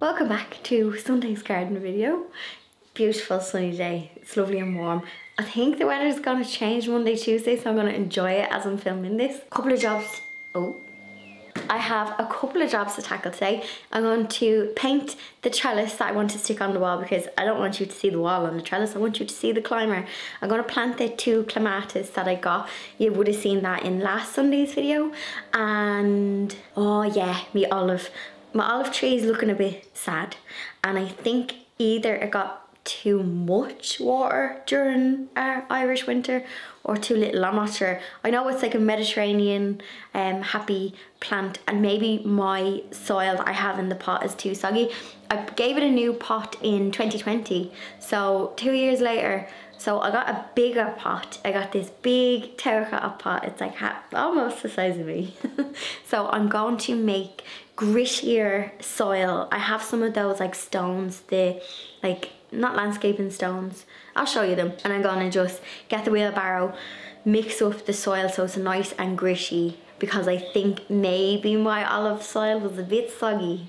Welcome back to Sunday's garden video. Beautiful sunny day. It's lovely and warm. I think the weather's gonna change Monday, Tuesday, so I'm gonna enjoy it as I'm filming this. Couple of jobs. Oh. I have a couple of jobs to tackle today. I'm going to paint the trellis that I want to stick on the wall because I don't want you to see the wall on the trellis. I want you to see the climber. I'm going to plant the two clematis that I got. You would have seen that in last Sunday's video. And, oh yeah, me olive my olive tree is looking a bit sad and I think either it got too much water during our Irish winter or too little, I'm not sure. I know it's like a Mediterranean um, happy plant and maybe my soil that I have in the pot is too soggy. I gave it a new pot in 2020 so two years later so I got a bigger pot. I got this big terracotta pot. It's like almost the size of me. so I'm going to make grittier soil. I have some of those like stones, the like not landscaping stones. I'll show you them. And I'm gonna just get the wheelbarrow, mix up the soil so it's nice and gritty because I think maybe my olive soil was a bit soggy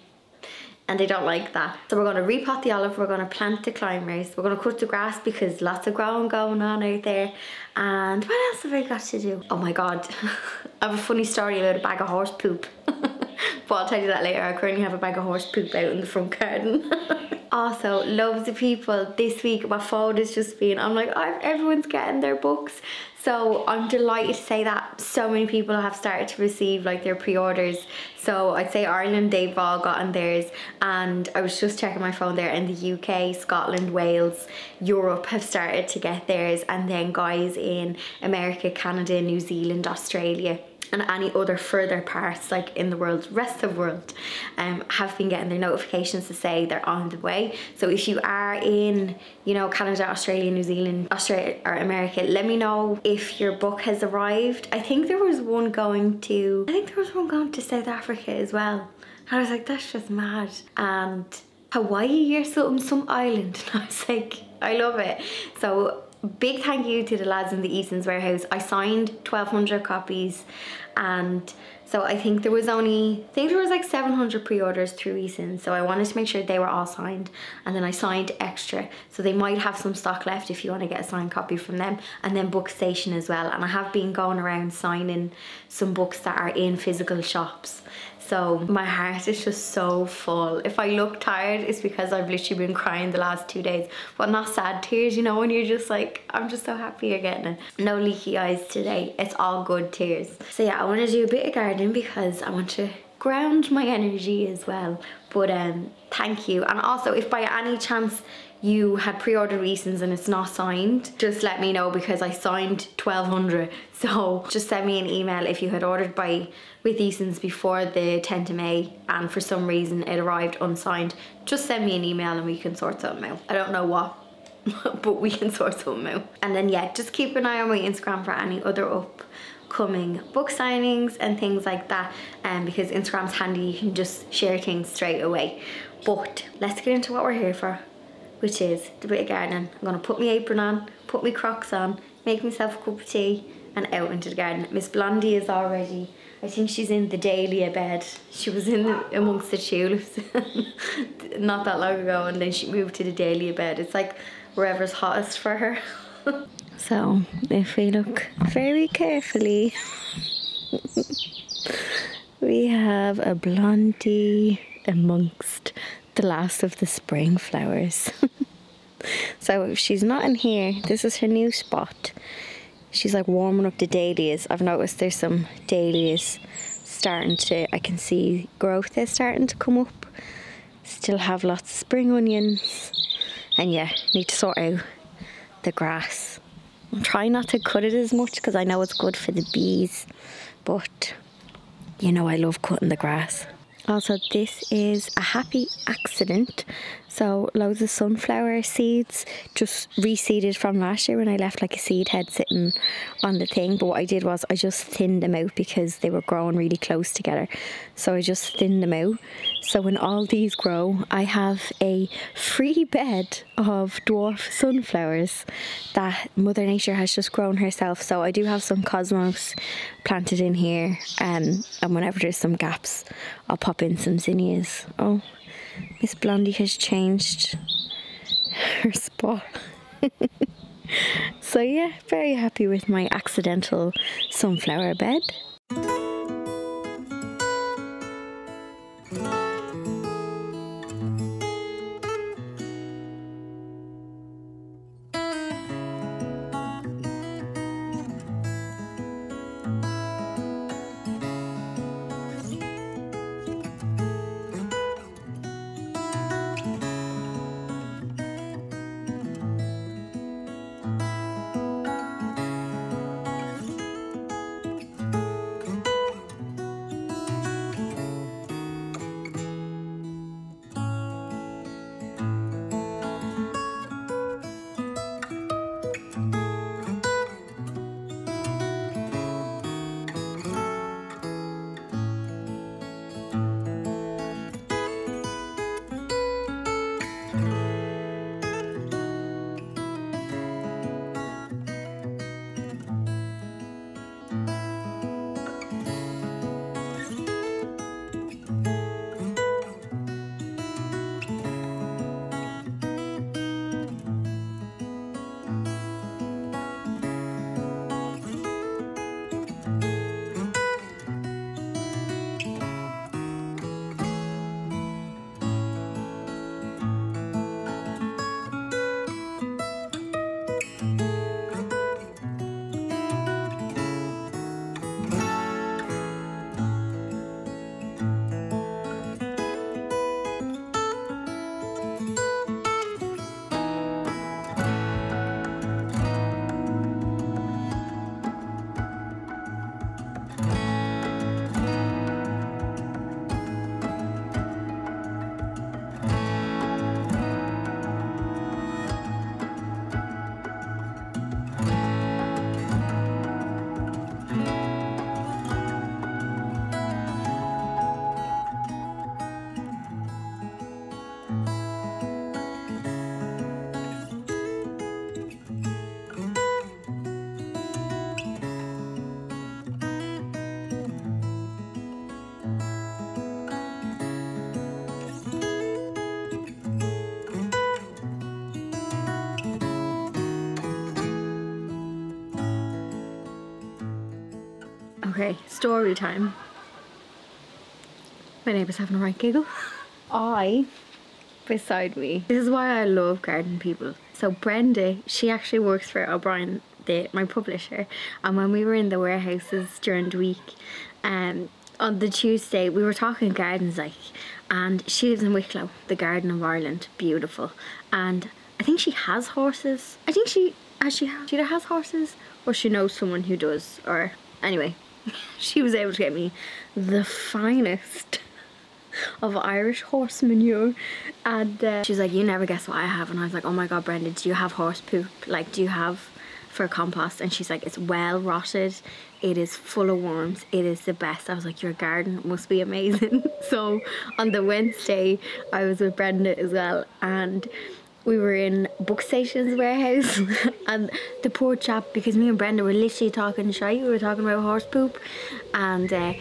and they don't like that. So we're gonna repot the olive, we're gonna plant the climbers, we're gonna cut the grass because lots of growing going on out there. And what else have I got to do? Oh my God, I have a funny story about a bag of horse poop. but I'll tell you that later. I currently have a bag of horse poop out in the front garden. also, loads of people this week, my phone has just been, I'm like, oh, everyone's getting their books. So I'm delighted to say that so many people have started to receive like their pre-orders. So I'd say Ireland, they've all gotten theirs. And I was just checking my phone there in the UK, Scotland, Wales, Europe have started to get theirs. And then guys in America, Canada, New Zealand, Australia and any other further parts like in the world rest of the world um, have been getting their notifications to say they're on the way. So if you are in you know Canada Australia New Zealand Australia or America let me know if your book has arrived. I think there was one going to I think there was one going to South Africa as well. I was like that's just mad. And Hawaii or something some island. And I was like I love it. So big thank you to the lads in the Eason's warehouse. I signed 1200 copies and so I think there was only, I think there was like 700 pre-orders through Eason. So I wanted to make sure they were all signed and then I signed extra. So they might have some stock left if you want to get a signed copy from them and then Bookstation as well. And I have been going around signing some books that are in physical shops. So my heart is just so full. If I look tired, it's because I've literally been crying the last two days. But not sad tears, you know, when you're just like, I'm just so happy you're getting it. No leaky eyes today. It's all good tears. So yeah, I want to do a bit of gardening because I want to ground my energy as well. But um, thank you. And also, if by any chance you had pre-ordered Eason's and it's not signed, just let me know because I signed 1200. So just send me an email if you had ordered by with Eason's before the 10th of May and for some reason it arrived unsigned. Just send me an email and we can sort something out. I don't know what, but we can sort something out. And then yeah, just keep an eye on my Instagram for any other upcoming book signings and things like that um, because Instagram's handy, you can just share things straight away. But let's get into what we're here for which is the bit of gardening. I'm gonna put my apron on, put my crocs on, make myself a cup of tea and out into the garden. Miss Blondie is already, I think she's in the dahlia bed. She was in the, amongst the tulips not that long ago and then she moved to the dahlia bed. It's like wherever's hottest for her. so if we look very carefully, we have a blondie amongst the last of the spring flowers. so if she's not in here, this is her new spot. She's like warming up the dahlias. I've noticed there's some dahlias starting to, I can see growth is starting to come up. Still have lots of spring onions. And yeah, need to sort out the grass. I'm trying not to cut it as much because I know it's good for the bees. But you know I love cutting the grass. Also, this is a happy accident. So, loads of sunflower seeds just reseeded from last year when I left like a seed head sitting on the thing. But what I did was I just thinned them out because they were growing really close together. So, I just thinned them out. So, when all these grow, I have a free bed of dwarf sunflowers that Mother Nature has just grown herself. So, I do have some cosmos planted in here. Um, and whenever there's some gaps, I'll pop in some zinnias. Oh, Miss Blondie has changed her spot. so yeah, very happy with my accidental sunflower bed. Okay, story time. My neighbour's having a right giggle. I, beside me, this is why I love garden people. So Brenda, she actually works for O'Brien, the, my publisher, and when we were in the warehouses during the week, um, on the Tuesday, we were talking gardens like, and she lives in Wicklow, the Garden of Ireland, beautiful. And I think she has horses. I think she, has she, she either has horses or she knows someone who does, or anyway, she was able to get me the finest of Irish horse manure. And uh, she's like you never guess what I have. And I was like oh my god Brenda do you have horse poop? Like do you have for compost? And she's like it's well rotted. It is full of worms. It is the best. I was like your garden must be amazing. So on the Wednesday I was with Brenda as well. And we were in Bookstation's warehouse and the poor chap because me and Brenda were literally talking shy we were talking about horse poop and uh,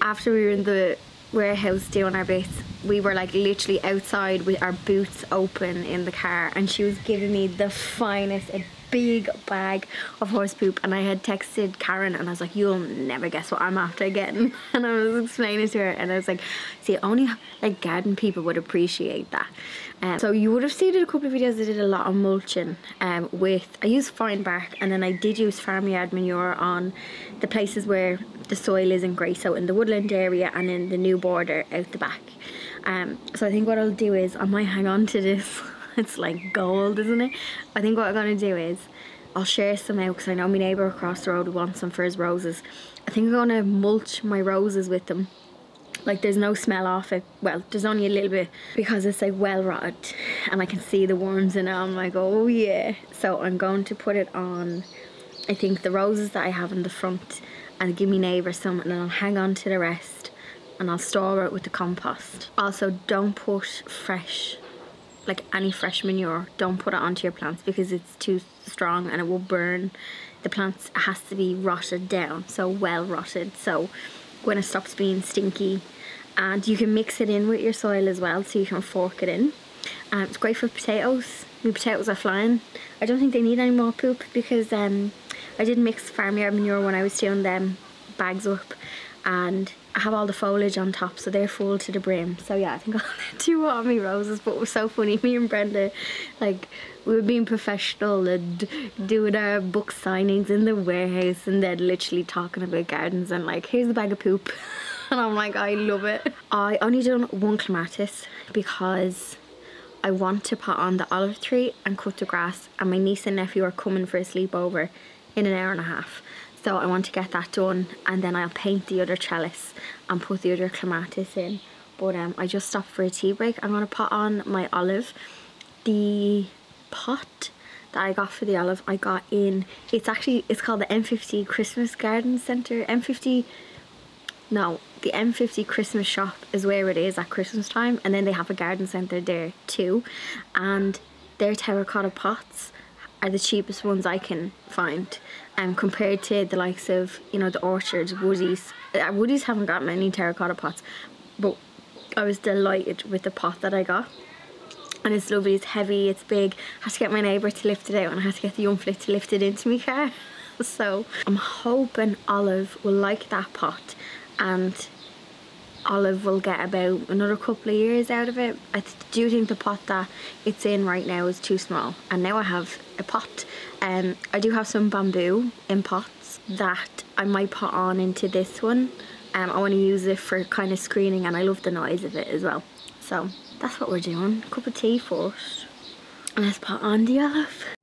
after we were in the warehouse doing our bits we were like literally outside with our boots open in the car and she was giving me the finest big bag of horse poop and I had texted Karen and I was like you'll never guess what I'm after getting and I was explaining to her and I was like see only like garden people would appreciate that. Um, so you would have seen in a couple of videos I did a lot of mulching um, with I used fine bark and then I did use farmyard manure on the places where the soil isn't great so in the woodland area and in the new border out the back. Um, so I think what I'll do is I might hang on to this it's like gold isn't it? I think what I'm gonna do is I'll share some out because I know my neighbour across the road wants some for his roses. I think I'm gonna mulch my roses with them. Like there's no smell off it. Well there's only a little bit because it's like well rotted and I can see the worms in it. I'm like oh yeah. So I'm going to put it on I think the roses that I have in the front and give me neighbour some and then I'll hang on to the rest and I'll store it with the compost. Also don't put fresh like any fresh manure don't put it onto your plants because it's too strong and it will burn the plants has to be rotted down so well rotted so when it stops being stinky and you can mix it in with your soil as well so you can fork it in. Um, it's great for potatoes. My potatoes are flying. I don't think they need any more poop because um, I did mix farmyard manure when I was doing them bags up and I have all the foliage on top so they're full to the brim. So yeah I think I'll what on roses but it was so funny. Me and Brenda like we were being professional and doing our book signings in the warehouse and then literally talking about gardens and like here's the bag of poop. And I'm like I love it. I only done one clematis because I want to put on the olive tree and cut the grass and my niece and nephew are coming for a sleepover in an hour and a half so I want to get that done and then I'll paint the other trellis and put the other clematis in. But um, I just stopped for a tea break. I'm going to put on my olive. The pot that I got for the olive I got in it's actually it's called the M50 Christmas Garden Centre. M50 no the M50 Christmas shop is where it is at Christmas time and then they have a garden centre there too. And their terracotta pots are the cheapest ones I can find um, compared to the likes of, you know, the Orchards, Woodies. Uh, Woodies haven't got many terracotta pots, but I was delighted with the pot that I got. And it's lovely, it's heavy, it's big. I had to get my neighbour to lift it out and I had to get the young flit to lift it into my car. so I'm hoping Olive will like that pot and Olive will get about another couple of years out of it. I do think the pot that it's in right now is too small and now I have a pot. Um, I do have some bamboo in pots that I might put on into this one. Um, I want to use it for kind of screening and I love the noise of it as well. So that's what we're doing. Cup of tea first. And let's put on the olive.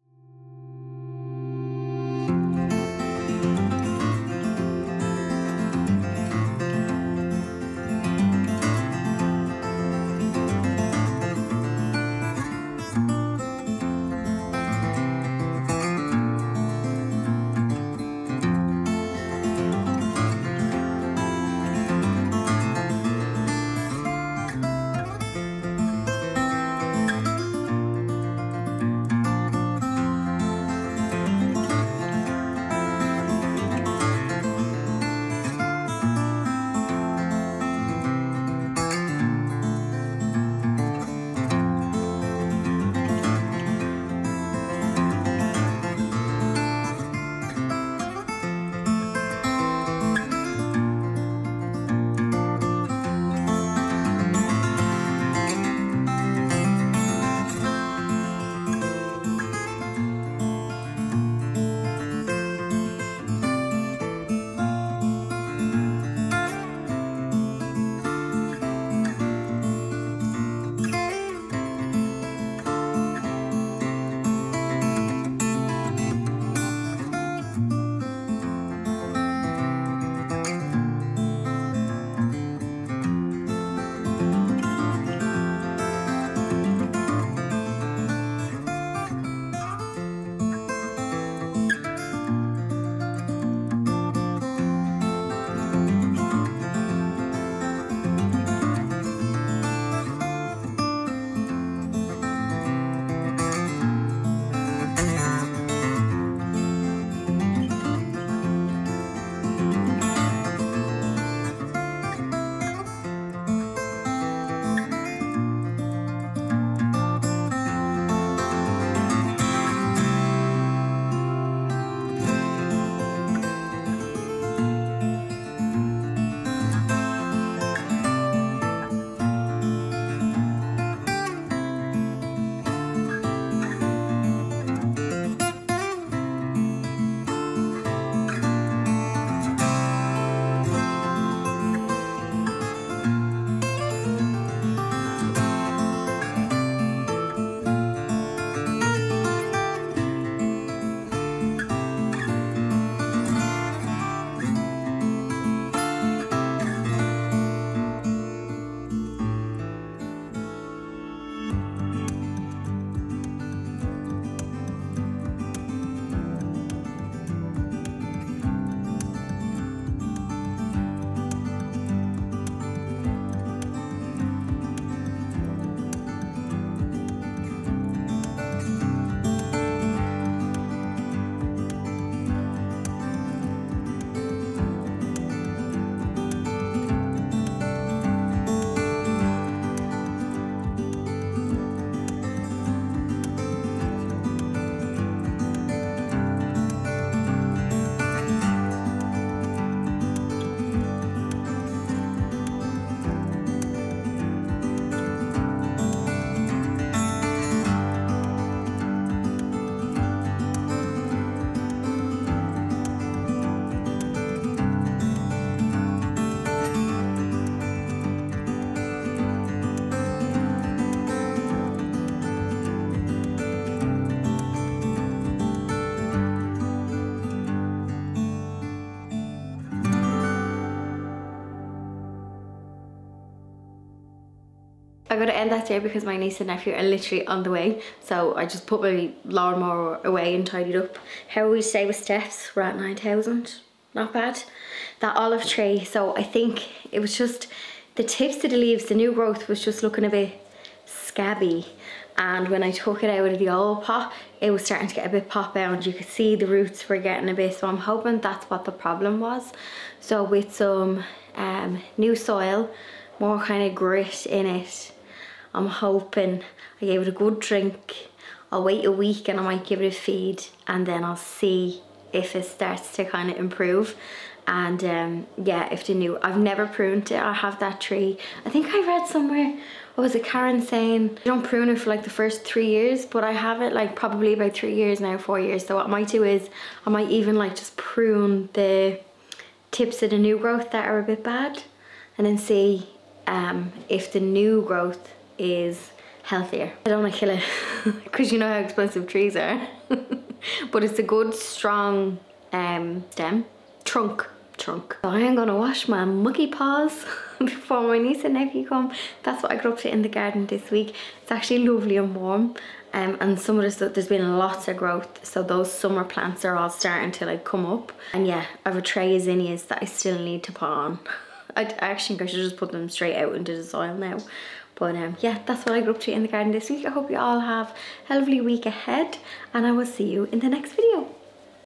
I gotta end that there because my niece and nephew are literally on the way. So I just put my lawnmower away and tidied up. How we say with steps? We're at 9,000. Not bad. That olive tree, so I think it was just the tips of the leaves, the new growth was just looking a bit scabby and when I took it out of the old pot it was starting to get a bit pop out you could see the roots were getting a bit so I'm hoping that's what the problem was so with some um, new soil more kind of grit in it I'm hoping I gave it a good drink. I'll wait a week and I might give it a feed and then I'll see if it starts to kind of improve. And um, yeah if the new I've never pruned it. I have that tree. I think I read somewhere what was it Karen saying? You don't prune it for like the first three years but I have it like probably about three years now four years. So what I might do is I might even like just prune the tips of the new growth that are a bit bad and then see um, if the new growth is healthier I don't want to kill it because you know how expensive trees are but it's a good strong um, stem trunk trunk. So I am gonna wash my muggy paws before my niece and nephew come. That's what I grew up to in the garden this week. It's actually lovely and warm. Um, and some of the there's been lots of growth. So those summer plants are all starting to like come up. And yeah, I have a tray of zinnias that I still need to put on. I, I actually think I should just put them straight out into the soil now. But um, yeah, that's what I got up to in the garden this week. I hope you all have a lovely week ahead and I will see you in the next video.